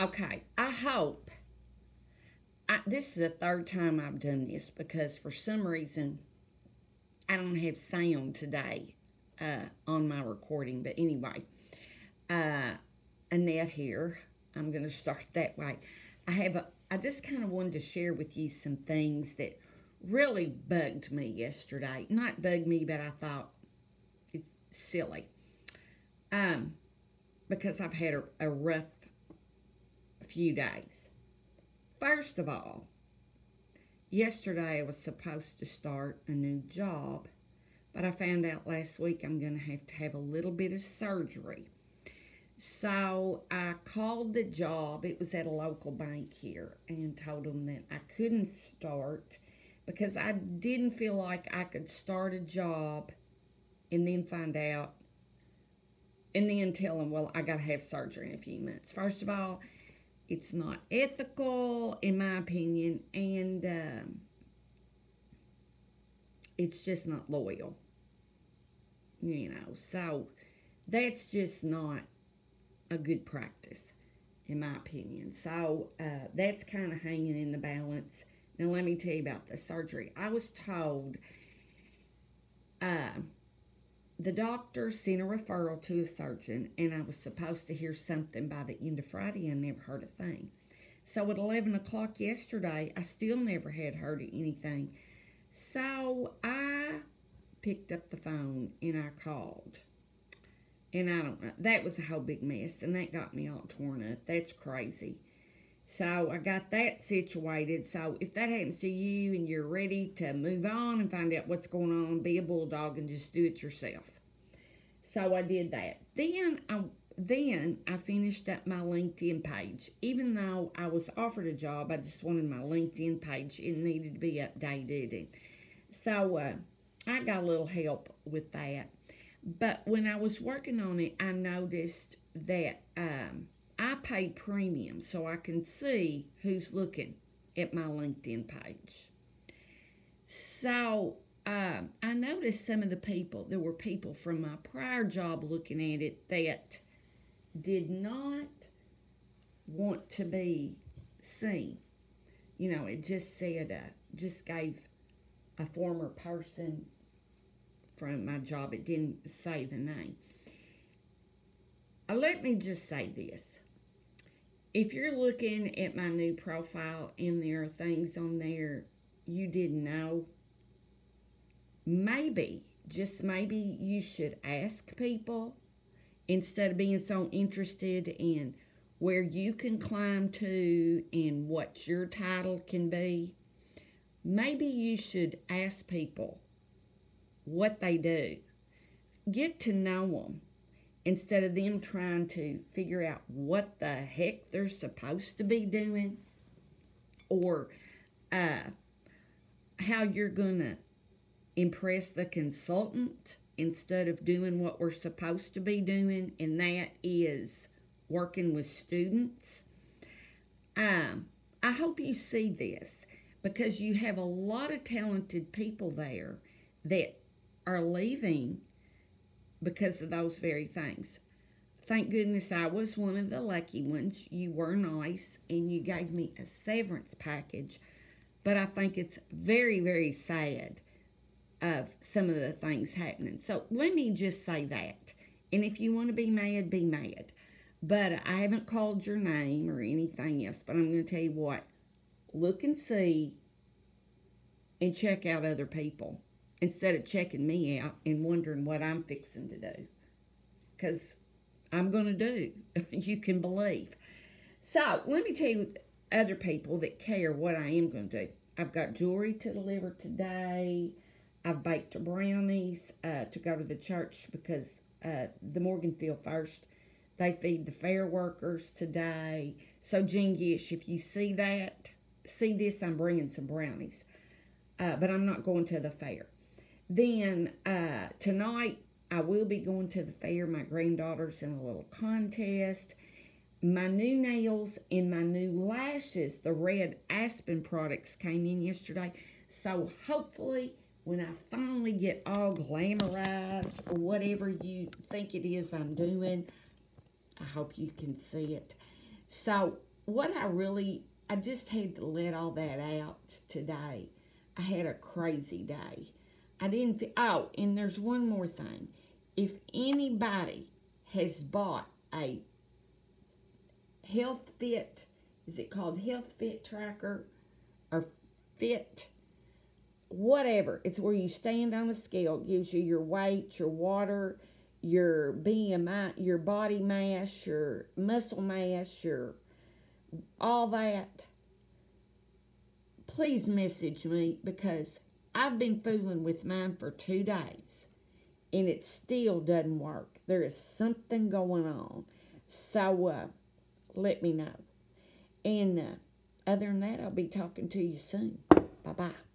Okay, I hope. I, this is the third time I've done this because for some reason I don't have sound today uh, on my recording. But anyway, uh, Annette here. I'm going to start that way. I have a, I just kind of wanted to share with you some things that really bugged me yesterday. Not bugged me, but I thought it's silly. Um, because I've had a, a rough few days. First of all, yesterday I was supposed to start a new job, but I found out last week I'm going to have to have a little bit of surgery. So I called the job, it was at a local bank here, and told them that I couldn't start because I didn't feel like I could start a job and then find out and then tell them, well, I got to have surgery in a few months. First of all, it's not ethical, in my opinion, and um, it's just not loyal. You know, so that's just not a good practice, in my opinion. So uh, that's kind of hanging in the balance. Now, let me tell you about the surgery. I was told. Uh, the doctor sent a referral to a surgeon, and I was supposed to hear something by the end of Friday and never heard a thing. So at 11 o'clock yesterday, I still never had heard anything. So I picked up the phone and I called. And I don't know, that was a whole big mess, and that got me all torn up. That's crazy. So I got that situated. So if that happens to you and you're ready to move on and find out what's going on, be a bulldog and just do it yourself. So I did that. Then I then I finished up my LinkedIn page. Even though I was offered a job, I just wanted my LinkedIn page. It needed to be updated. So uh, I got a little help with that. But when I was working on it, I noticed that um, I pay premium so I can see who's looking at my LinkedIn page. So um, I noticed some of the people, there were people from my prior job looking at it that did not want to be seen. You know, it just said, uh, just gave a former person from my job, it didn't say the name. Uh, let me just say this if you're looking at my new profile and there are things on there you didn't know, maybe, just maybe, you should ask people instead of being so interested in where you can climb to and what your title can be. Maybe you should ask people what they do. Get to know them instead of them trying to figure out what the heck they're supposed to be doing or uh, how you're going to impress the consultant instead of doing what we're supposed to be doing, and that is working with students. Um, I hope you see this because you have a lot of talented people there that are leaving because of those very things. Thank goodness I was one of the lucky ones. You were nice and you gave me a severance package, but I think it's very, very sad of some of the things happening. So let me just say that. And if you want to be mad, be mad. But I haven't called your name or anything else, but I'm going to tell you what. Look and see and check out other people instead of checking me out and wondering what I'm fixing to do. Because I'm going to do. you can believe. So, let me tell you other people that care what I am going to do. I've got jewelry to deliver today. I've baked brownies uh, to go to the church because uh, the Morganfield First, they feed the fair workers today. So, Jingish, if you see that, see this, I'm bringing some brownies. Uh, but I'm not going to the fair. Then uh, tonight, I will be going to the fair. My granddaughter's in a little contest. My new nails and my new lashes, the red Aspen products came in yesterday. So hopefully, when I finally get all glamorized or whatever you think it is I'm doing, I hope you can see it. So what I really, I just had to let all that out today. I had a crazy day. I didn't, oh, and there's one more thing. If anybody has bought a Health Fit, is it called Health Fit Tracker or Fit? Whatever. It's where you stand on a scale. It gives you your weight, your water, your BMI, your body mass, your muscle mass, your all that. Please message me because I've been fooling with mine for two days and it still doesn't work. There is something going on. So, uh, let me know. And uh, other than that, I'll be talking to you soon. Bye bye.